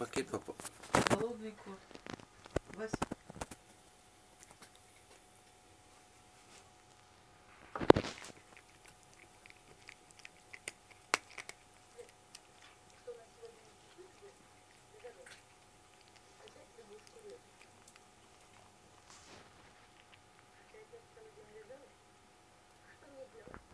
Пакет попал. Холодный кот. Вася.